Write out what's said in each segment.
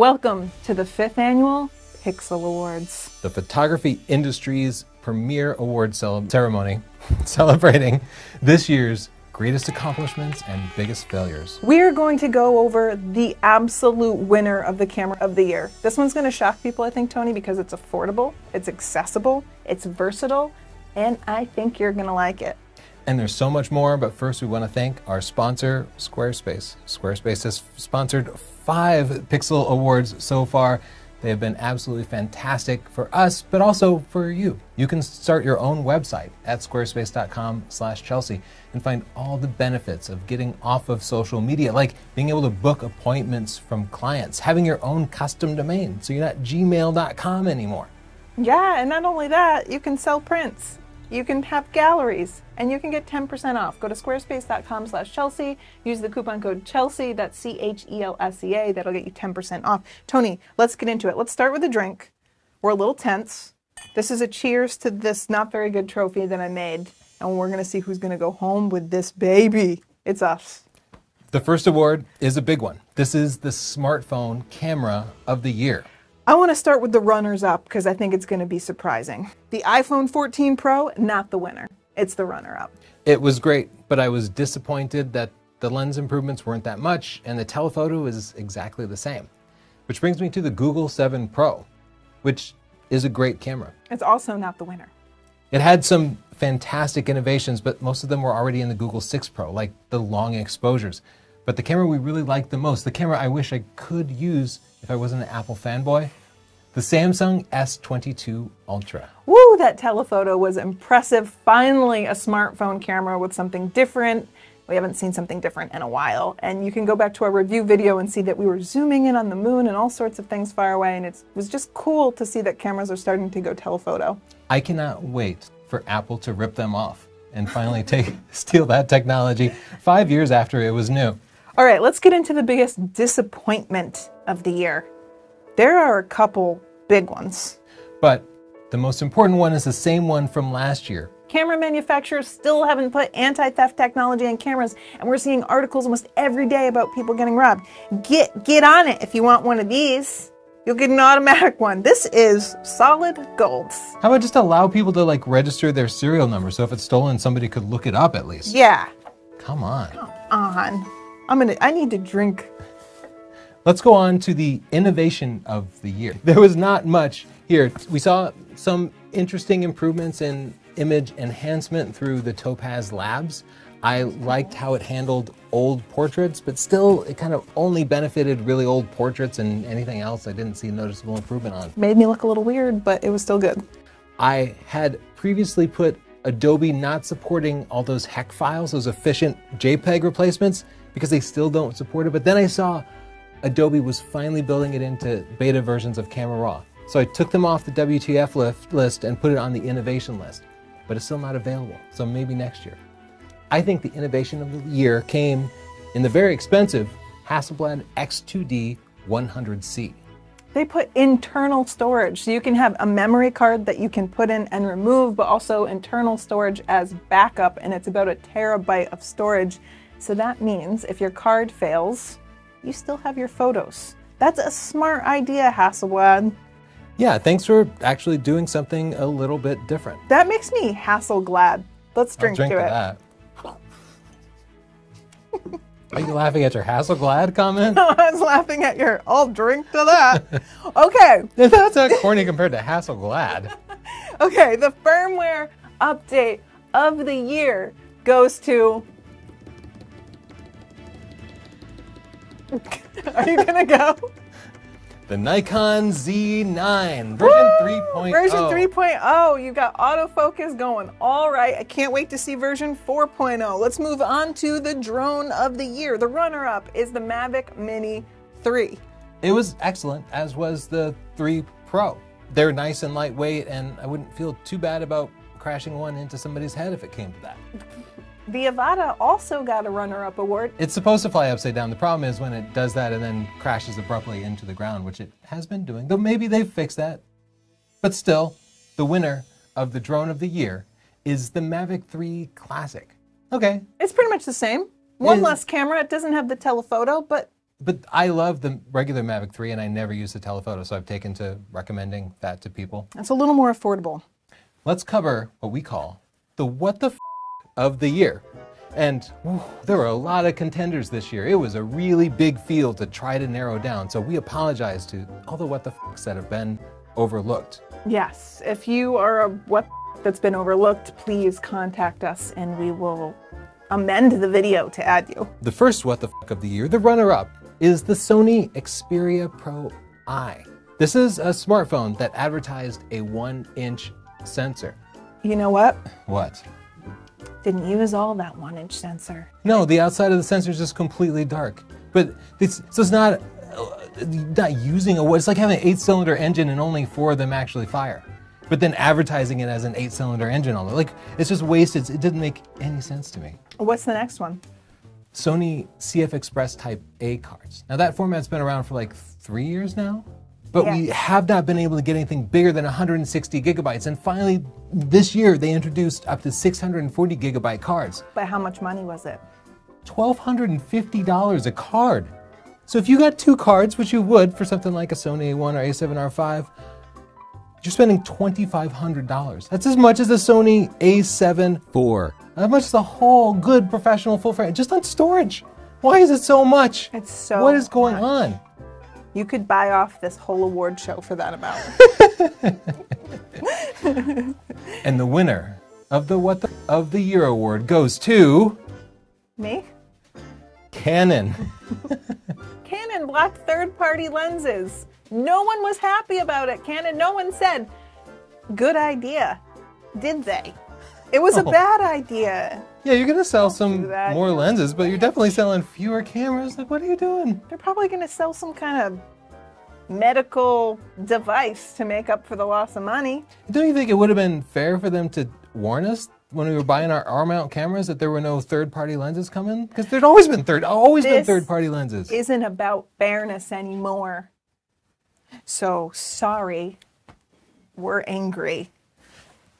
Welcome to the fifth annual Pixel Awards. The photography industry's premier award ceremony celebrating this year's greatest accomplishments and biggest failures. We're going to go over the absolute winner of the camera of the year. This one's going to shock people, I think, Tony, because it's affordable, it's accessible, it's versatile, and I think you're going to like it. And there's so much more, but first we want to thank our sponsor, Squarespace. Squarespace has sponsored five Pixel Awards so far. They have been absolutely fantastic for us, but also for you. You can start your own website at squarespace.com slash Chelsea and find all the benefits of getting off of social media, like being able to book appointments from clients, having your own custom domain, so you're not gmail.com anymore. Yeah, and not only that, you can sell prints. You can have galleries and you can get 10% off. Go to squarespace.com slash Chelsea. Use the coupon code Chelsea. That's C H E L S E A. That'll get you 10% off. Tony, let's get into it. Let's start with a drink. We're a little tense. This is a cheers to this not very good trophy that I made. And we're going to see who's going to go home with this baby. It's us. The first award is a big one. This is the smartphone camera of the year. I want to start with the runners up because I think it's going to be surprising. The iPhone 14 Pro, not the winner. It's the runner up. It was great, but I was disappointed that the lens improvements weren't that much and the telephoto is exactly the same. Which brings me to the Google 7 Pro, which is a great camera. It's also not the winner. It had some fantastic innovations, but most of them were already in the Google 6 Pro, like the long exposures. But the camera we really liked the most, the camera I wish I could use if I wasn't an Apple fanboy, the Samsung S22 Ultra. Woo, that telephoto was impressive. Finally, a smartphone camera with something different. We haven't seen something different in a while. And you can go back to our review video and see that we were zooming in on the moon and all sorts of things far away. And it was just cool to see that cameras are starting to go telephoto. I cannot wait for Apple to rip them off and finally take steal that technology five years after it was new. All right, let's get into the biggest disappointment of the year. There are a couple big ones. But the most important one is the same one from last year. Camera manufacturers still haven't put anti theft technology in cameras, and we're seeing articles almost every day about people getting robbed. Get, get on it if you want one of these. You'll get an automatic one. This is solid gold. How about just allow people to like register their serial number so if it's stolen, somebody could look it up at least? Yeah. Come on. Come on. I'm gonna. I need to drink. Let's go on to the innovation of the year. There was not much here. We saw some interesting improvements in image enhancement through the Topaz Labs. I liked how it handled old portraits, but still it kind of only benefited really old portraits and anything else I didn't see a noticeable improvement on. Made me look a little weird, but it was still good. I had previously put Adobe not supporting all those HEIC files, those efficient JPEG replacements, because they still don't support it. But then I saw Adobe was finally building it into beta versions of Camera Raw. So I took them off the WTF list, and put it on the innovation list. But it's still not available, so maybe next year. I think the innovation of the year came in the very expensive Hasselblad X2D 100C. They put internal storage, so you can have a memory card that you can put in and remove, but also internal storage as backup, and it's about a terabyte of storage. So that means if your card fails, you still have your photos. That's a smart idea, Hasselblad. Yeah, thanks for actually doing something a little bit different. That makes me hassle glad. Let's drink, drink to to it. that. Are you laughing at your Hasselblad comment? No, I was laughing at your I'll drink to that. okay, That's not corny compared to Hasselblad. okay, the firmware update of the year goes to. Are you gonna go? The Nikon Z9 version 3.0. Version 3.0, you got autofocus going. All right, I can't wait to see version 4.0. Let's move on to the drone of the year. The runner up is the Mavic Mini 3. It was excellent, as was the 3 Pro. They're nice and lightweight, and I wouldn't feel too bad about crashing one into somebody's head if it came to that. The Avata also got a runner up award. It's supposed to fly upside down. The problem is when it does that and then crashes abruptly into the ground, which it has been doing. Though maybe they've fixed that. But still, the winner of the drone of the year is the Mavic 3 Classic. Okay, It's pretty much the same. One Yeah. less camera. It doesn't have the telephoto, but but I love the regular Mavic 3 and I never use the telephoto, so I've taken to recommending that to people. It's a little more affordable. Let's cover what we call the what the f- of the year. And whew, there were a lot of contenders this year. It was a really big field to try to narrow down. So we apologize to all the what the f- that have been overlooked. Yes, if you are a what that's been overlooked, please contact us and we will amend the video to add you. The first what the f- of the year, the runner up, is the Sony Xperia Pro I. This is a smartphone that advertised a one inch sensor. You know what? What? Didn't use all that one inch sensor. No, the outside of the sensor is just completely dark. But it's so it's not uh, not using a it's like having an eight cylinder engine and only four of them actually fire. But then advertising it as an eight cylinder engine on it, like it's just wasted. It didn't make any sense to me. What's the next one? Sony CFexpress Type A cards. Now that format's been around for like three years now, but we have not been able to get anything bigger than 160 gigabytes. And finally, this year they introduced up to 640 gigabyte cards. But how much money was it? $1,250 a card. So if you got two cards, which you would for something like a Sony A1 or A7R5, you're spending $2,500. That's as much as a Sony A7 IV. How much is a whole good professional full frame just on storage? Why is it so much? It's so What is going much. on? You could buy off this whole award show for that amount. And the winner of the What the of the Year award goes to Me? Canon. Canon blocked third party lenses. No one was happy about it, Canon. No one said, good idea. Did they? It was a Oh. bad idea. Yeah, you're gonna sell some that. more lenses, but you're definitely selling fewer cameras. Like, what are you doing? They're probably going to sell some kind of medical device to make up for the loss of money. Don't you think it would have been fair for them to warn us when we were buying our R mount cameras that there were no third party lenses coming? Because there'd always been third, always been third party lenses. Isn't about fairness anymore. So sorry. We're angry.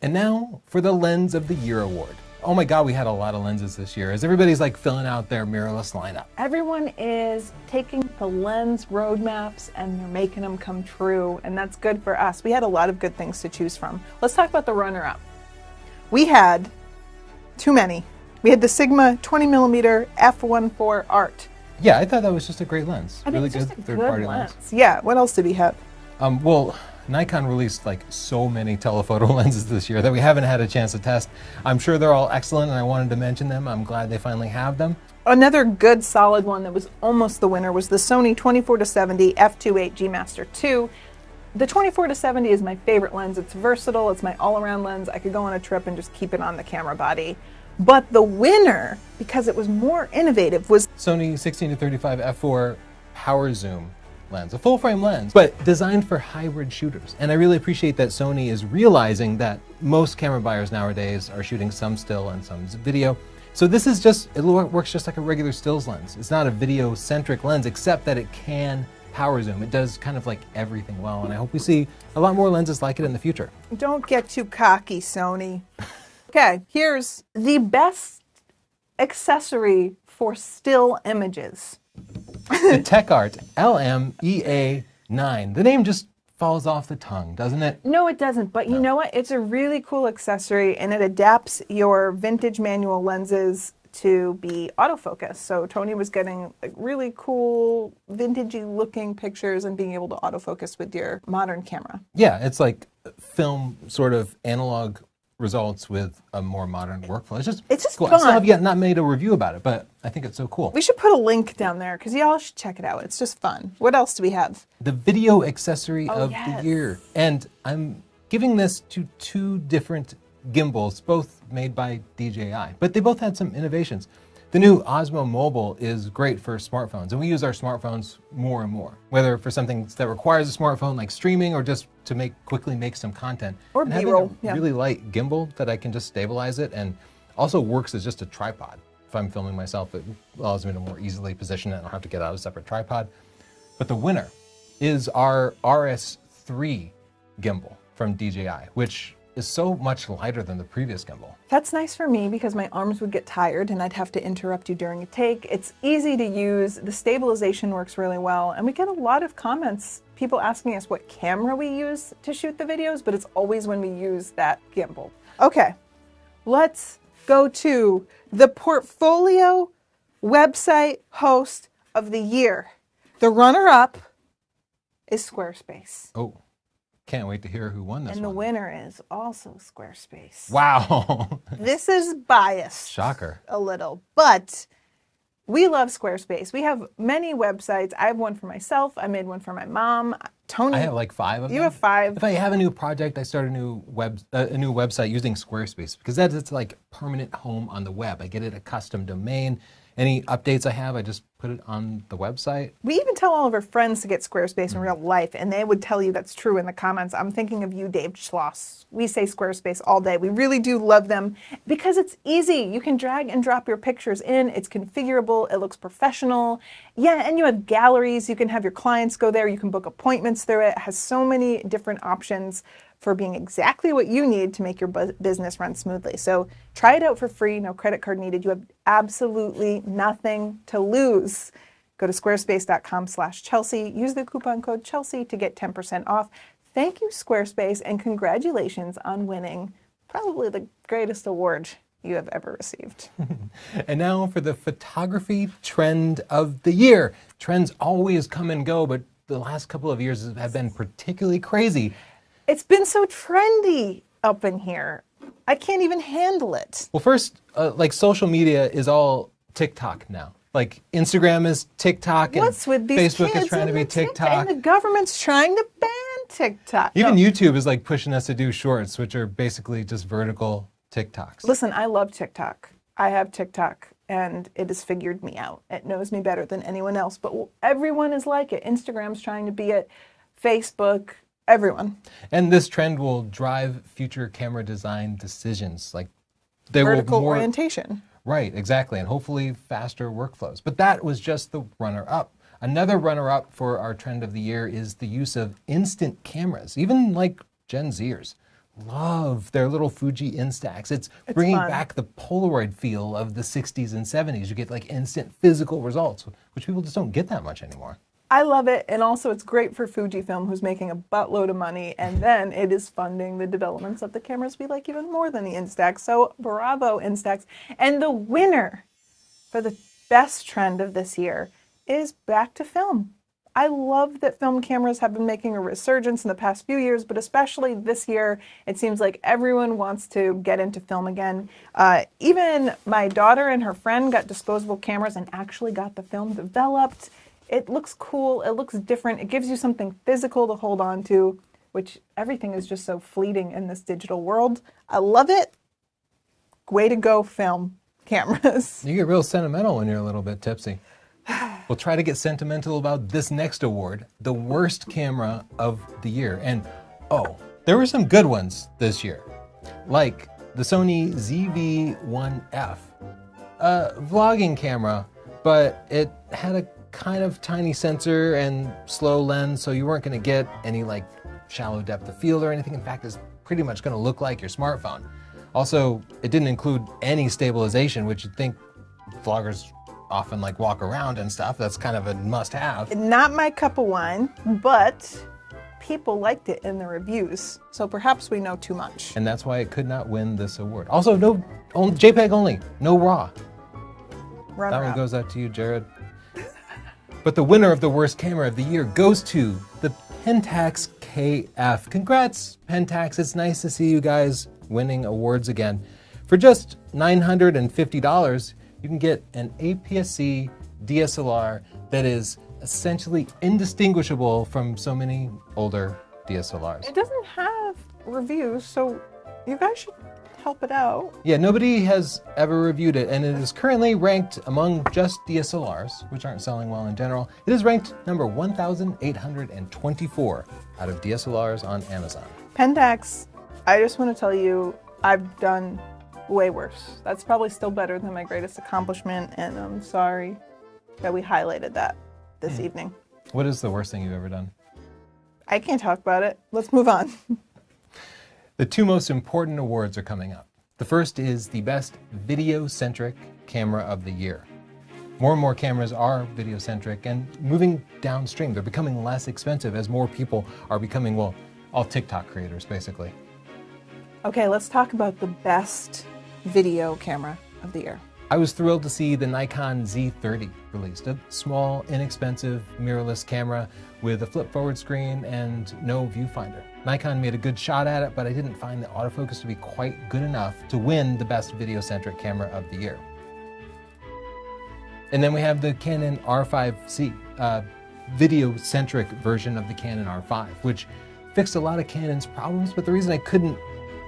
And now for the Lens of the Year award. Oh my God, we had a lot of lenses this year. As everybody's like filling out their mirrorless lineup. Everyone is taking the lens roadmaps and they're making them come true, and that's good for us. We had a lot of good things to choose from. Let's talk about the runner up. We had too many. We had the Sigma 20 millimeter f1.4 Art. Yeah, I thought that was just a great lens. I mean, really good third good party lens. lens. Yeah, what else did we have? Um, well, Nikon released like so many telephoto lenses this year that we haven't had a chance to test. I'm sure they're all excellent and I wanted to mention them. I'm glad they finally have them. Another good solid one that was almost the winner was the Sony 24 to 70 f2.8 G Master 2. The 24 to 70 is my favorite lens. It's versatile. It's my all-around lens. I could go on a trip and just keep it on the camera body. But the winner, because it was more innovative, was Sony 16 to 35 f4 power zoom lens, a full frame lens, but designed for hybrid shooters. And I really appreciate that Sony is realizing that most camera buyers nowadays are shooting some still and some video. So this is just, it works just like a regular stills lens. It's not a video centric lens, except that it can power zoom. It does kind of like everything well. And I hope we see a lot more lenses like it in the future. don't get too cocky, Sony. Okay, here's the best accessory for still images. The Techart LMEA9. The name just falls off the tongue, doesn't it? No, it doesn't. But you know what? It's a really cool accessory and it adapts your vintage manual lenses to be autofocus. So Tony was getting like, really cool, vintagey looking pictures and being able to autofocus with your modern camera. Yeah, it's like film sort of analog results with a more modern workflow. It's just It's just cool. I still have yet not made a review about it, but I think it's so cool. We should put a link down there because y'all should check it out. It's just fun. What else do we have? the video accessory Oh, of yes. the year. And I'm giving this to two different gimbals, both made by DJI, but they both had some innovations. The new Osmo Mobile is great for smartphones, and we use our smartphones more and more, whether for something that requires a smartphone like streaming or just to make quickly make some content. Or And having a yeah. really light gimbal that I can just stabilize it and also works as just a tripod. If I'm filming myself, it allows me to more easily position it. I don't have to get out a separate tripod. But the winner is our RS3 gimbal from DJI, which is so much lighter than the previous gimbal. That's nice for me because my arms would get tired and I'd have to interrupt you during a take. It's easy to use, the stabilization works really well, and we get a lot of comments, people asking us what camera we use to shoot the videos, but it's always when we use that gimbal. Okay, let's go to the portfolio website host of the year. The runner up is Squarespace. Oh, can't wait to hear who won this And the one. winner is also Squarespace. Wow. This is biased Shocker. a little, but we love Squarespace. We have many websites. I have one for myself. I made one for my mom. Tony, I have like five of you them. You have five. If I have a new project, I start a new web, uh, a new website using Squarespace because that's it's like permanent home on the web. I get it a custom domain. Any updates I have, I just put it on the website. We even tell all of our friends to get Squarespace in real mm. life, and they would tell you that's true in the comments. I'm thinking of you, Dave Schloss. We say Squarespace all day. We really do love them because it's easy. You can drag and drop your pictures in, it's configurable, it looks professional. Yeah, and you have galleries. You can have your clients go there, you can book appointments through it. It has so many different options for being exactly what you need to make your bu- business run smoothly. So try it out for free, no credit card needed. You have absolutely nothing to lose. Go to squarespace.com slash Chelsea. Use the coupon code Chelsea to get 10% off. Thank you, Squarespace, and congratulations on winning probably the greatest award you have ever received. And now for the photography trend of the year. Trends always come and go, but the last couple of years have been particularly crazy. It's been so trendy up in here. I can't even handle it. Well, first, uh, like social media is all TikTok now. Like Instagram is TikTok, and What's with these Facebook kids is trying to be the TikTok. And the government's trying to ban TikTok. Even No. YouTube is like pushing us to do shorts, which are basically just vertical TikToks. Listen, I love TikTok. I have TikTok and it has figured me out. It knows me better than anyone else, but everyone is like it. Instagram's trying to be it, Facebook, everyone. And this trend will drive future camera design decisions. Like they Vertical will more orientation. right, exactly, and hopefully faster workflows. But that was just the runner-up. Another runner-up for our trend of the year is the use of instant cameras. Even like Gen Zers love their little Fuji Instax. It's, bringing fun. back the Polaroid feel of the 60s and 70s. You get like instant physical results, which people just don't get that much anymore. I love it, and also it's great for Fujifilm, who's making a buttload of money, and then it is funding the developments of the cameras we like even more than the Instax. So bravo, Instax! And the winner for the best trend of this year is back to film. I love that film cameras have been making a resurgence in the past few years, but especially this year, it seems like everyone wants to get into film again. Uh, even my daughter and her friend got disposable cameras and actually got the film developed. It looks cool, it looks different, it gives you something physical to hold on to, which everything is just so fleeting in this digital world. I love it. Way to go, film cameras. You get real sentimental when you're a little bit tipsy. We'll try to get sentimental about this next award, the worst camera of the year. And oh, there were some good ones this year, like the Sony ZV-1F, a vlogging camera, but it had a kind of tiny sensor and slow lens, so you weren't going to get any like shallow depth of field or anything. In fact, it's pretty much going to look like your smartphone. Also, it didn't include any stabilization, which you'd think vloggers often like walk around and stuff. That's kind of a must have. Not my cup of wine, but people liked it in the reviews. So perhaps we know too much. And that's why it could not win this award. Also, no JPEG only, no RAW. That one goes out to you, Jared. But the winner of the worst camera of the year goes to the Pentax KF. Congrats, Pentax. It's nice to see you guys winning awards again. For just $950, you can get an APS-C DSLR that is essentially indistinguishable from so many older DSLRs. It doesn't have reviews, so you guys should help it out. Yeah, nobody has ever reviewed it, and it is currently ranked among just DSLRs, which aren't selling well in general. It is ranked number 1,824 out of DSLRs on Amazon. Pentax, I just want to tell you, I've done way worse. That's probably still better than my greatest accomplishment, and I'm sorry that we highlighted that this hmm. evening. What is the worst thing you've ever done? I can't talk about it. Let's move on. The two most important awards are coming up. The first is the best video centric camera of the year. More and more cameras are video centric and moving downstream. They're becoming less expensive as more people are becoming, well, all TikTok creators basically. Okay, let's talk about the best video camera of the year. I was thrilled to see the Nikon Z30 released, a small, inexpensive, mirrorless camera with a flip forward screen and no viewfinder. Nikon made a good shot at it, but I didn't find the autofocus to be quite good enough to win the best video centric camera of the year. And then we have the Canon R5C, uh, video centric version of the Canon R5, which fixed a lot of Canon's problems, but the reason I couldn't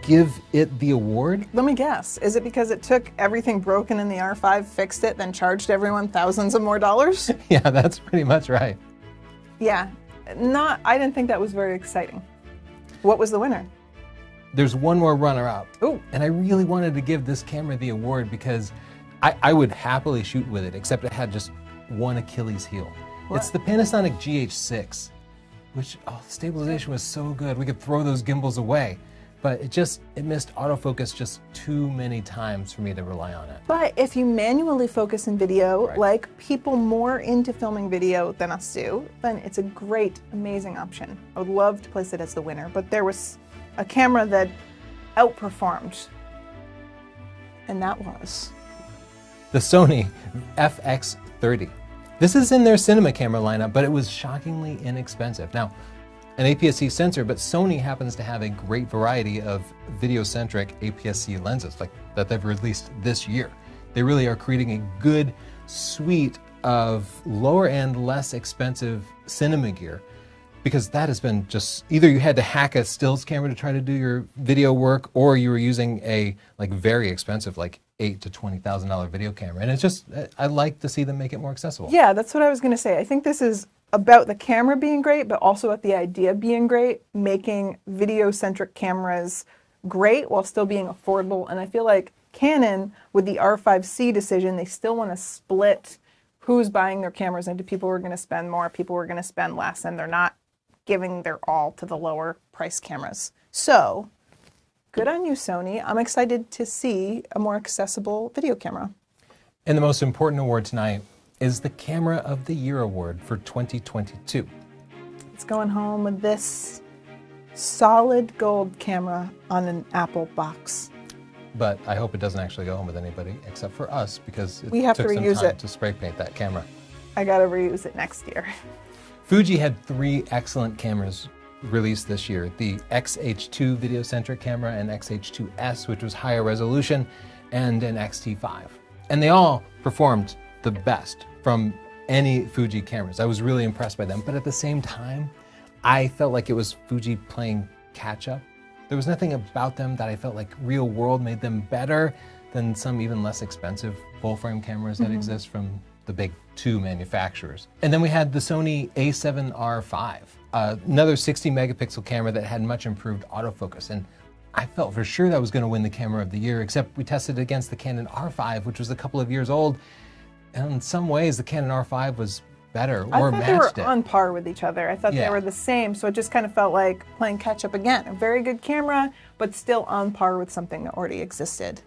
give it the award? Let me guess. Is it because it took everything broken in the R5, fixed it, then charged everyone thousands of more dollars? yeah, that's pretty much right. Yeah. Not I didn't think that was very exciting. What was the winner? There's one more runner up. Ooh. And I really wanted to give this camera the award because I, I would happily shoot with it, except it had just one Achilles heel. What? It's the Panasonic GH6, which oh, stabilization was so good. We could throw those gimbals away but it just it missed autofocus just too many times for me to rely on it. But if you manually focus in video, Right. like people more into filming video than us do, then it's a great, amazing option. I would love to place it as the winner, but there was a camera that outperformed, and that was The Sony FX30. This is in their cinema camera lineup, but it was shockingly inexpensive. Now, an APS-C sensor, but Sony happens to have a great variety of video-centric APS-C lenses like that they've released this year. They really are creating a good suite of lower end, less expensive cinema gear because that has been just either you had to hack a stills camera to try to do your video work or you were using a like very expensive like eight to twenty thousand dollar video camera and it's just i like to see them make it more accessible Yeah, that's what I was going to say. I think this is about the camera being great, but also about the idea being great, making video centric cameras great while still being affordable. And I feel like Canon, with the R5C decision, they still want to split who's buying their cameras into people who are going to spend more, people who are going to spend less, and they're not giving their all to the lower price cameras. So, good on you, Sony. I'm excited to see a more accessible video camera. and the most important award tonight is the camera of the year award for 2022 It's going home with this solid gold camera on an Apple box. but i hope it doesn't actually go home with anybody except for us because We have to some reuse it. to spray paint that camera I gotta reuse it next year. Fuji had three excellent cameras released this year the XH2 video centric camera, and XH2S, which was higher resolution, and an XT5. And they all performed the best from any Fuji cameras. I was really impressed by them, but at the same time, I felt like it was Fuji playing catch up. There was nothing about them that I felt like real world made them better than some even less expensive full frame cameras that exist from the big two manufacturers. And then we had the Sony A7R5, uh, another 60 megapixel camera that had much improved autofocus. And I felt for sure that was going to win the camera of the year, except we tested it against the Canon R5, which was a couple of years old. And in some ways, the Canon R5 was better I or thought they were matched it. on par with each other. I thought Yeah. they were the same, so it just kind of felt like playing catch up again. A very good camera, but still on par with something that already existed.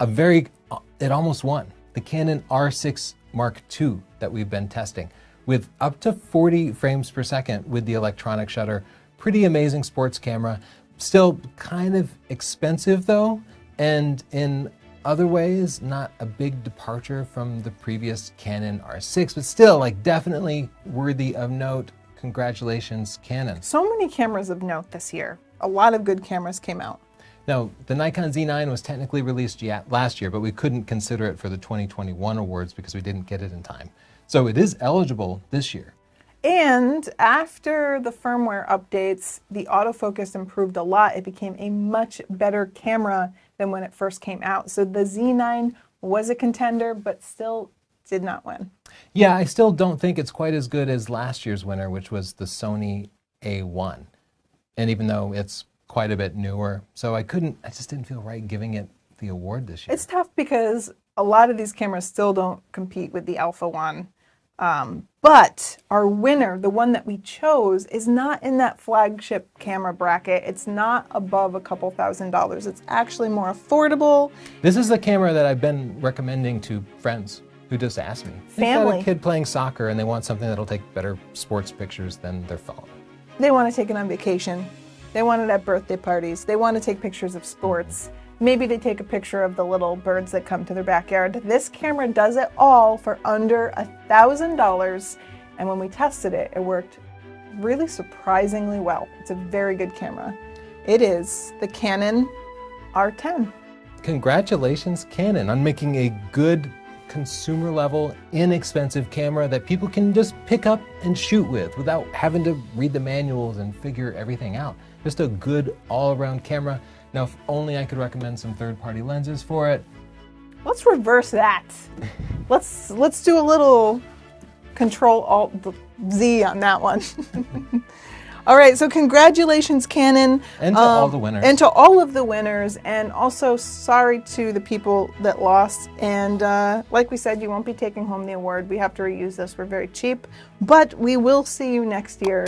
a very uh, it almost won the Canon R6 Mark II that we've been testing with up to 40 frames per second with the electronic shutter. Pretty amazing sports camera. Still kind of expensive though, and in other ways not a big departure from the previous Canon R6, but still like definitely worthy of note. Congratulations, Canon. So many cameras of note this year. A lot of good cameras came out. Now, the Nikon Z9 was technically released last year, but we couldn't consider it for the 2021 awards because we didn't get it in time. So it is eligible this year. And after the firmware updates, the autofocus improved a lot. It became a much better camera than when it first came out. So the Z9 was a contender, but still did not win. Yeah, I still don't think it's quite as good as last year's winner, which was the Sony A1. And even though it's quite a bit newer, so I couldn't, I just didn't feel right giving it the award this year. It's tough because a lot of these cameras still don't compete with the Alpha One. Um, but our winner, the one that we chose, is not in that flagship camera bracket. It's not above a couple thousand dollars. It's actually more affordable. This is the camera that I've been recommending to friends who just ask me. They've got Family. a kid playing soccer and they want something that'll take better sports pictures than their phone. They want to take it on vacation. They want it at birthday parties. They want to take pictures of sports. Maybe they take a picture of the little birds that come to their backyard. This camera does it all for under a thousand dollars. And when we tested it, it worked really surprisingly well. It's a very good camera. It is the Canon R10. Congratulations, Canon, on making a good consumer level, inexpensive camera that people can just pick up and shoot with without having to read the manuals and figure everything out. Just a good all around camera. Now, if only I could recommend some third party lenses for it. Let's reverse that. let's let's do a little control alt Z on that one. all right, so congratulations Canon And to all the winners. And to all of the winners and also sorry to the people that lost and uh, like we said you won't be taking home the award. We have to reuse this. We're very cheap, but we will see you next year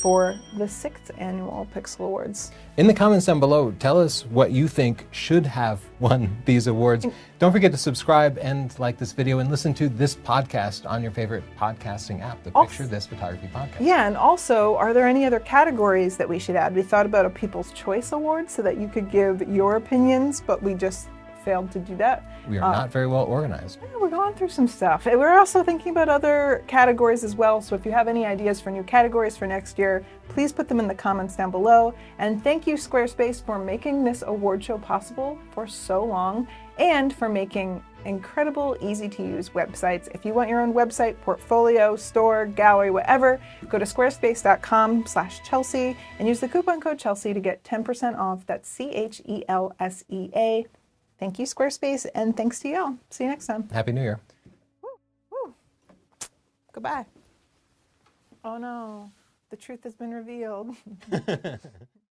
for the 6th annual Pixel Awards. In the comments down below, tell us what you think should have won these awards. Don't forget to subscribe and like this video and listen to this podcast on your favorite podcasting app, the Also- Picture This Photography Podcast. Yeah, and also, are there any other categories that we should add? We thought about a People's Choice Award so that you could give your opinions, but we just failed to do that. We are not uh, very well organized. Yeah, we're going through some stuff. And We're also thinking about other categories as well. So if you have any ideas for new categories for next year, please put them in the comments down below. And thank you, Squarespace, for making this award show possible for so long and for making incredible, easy to use websites. If you want your own website, portfolio, store, gallery, whatever, go to squarespace.com slash Chelsea and use the coupon code Chelsea to get 10% off. That's C H E L S E A. Thank you, Squarespace, and thanks to y'all. See you next time. Happy New Year. Woo. Goodbye. Oh no, the truth has been revealed.